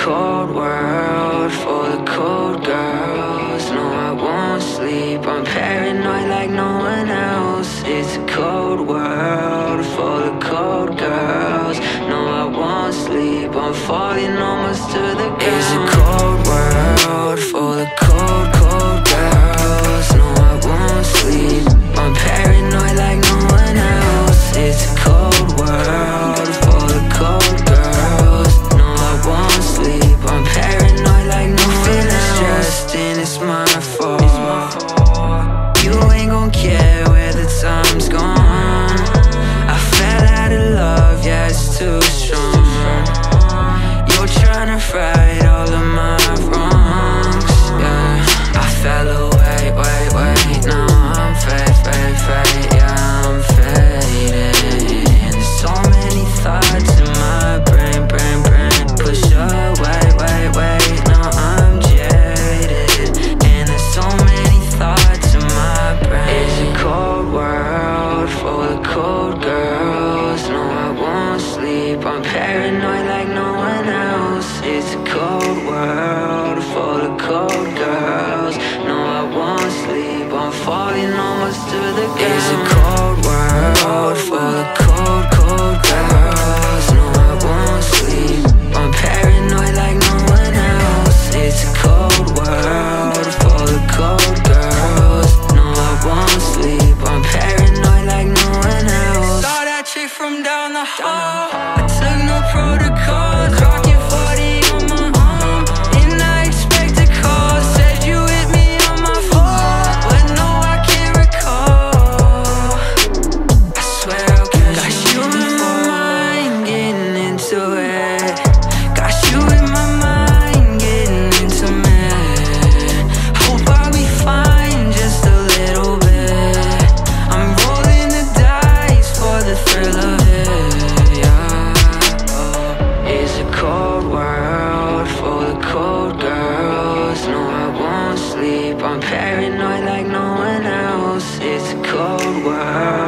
cold world for the cold girls. No, I won't sleep. I'm paranoid like no one else. It's a cold world for the cold girls. No, I won't sleep. I'm falling almost to the ground. Too strong. It's a cold world full of cold girls. No, I won't sleep. I'm falling almost to the ground. It's a cold world full of cold, cold girls. No, I won't sleep. I'm paranoid like no one else. It's a cold world full of cold girls. No, I won't sleep. I'm paranoid like no one else. Saw that chick from down the hall. I'm paranoid like no one else. It's a cold world.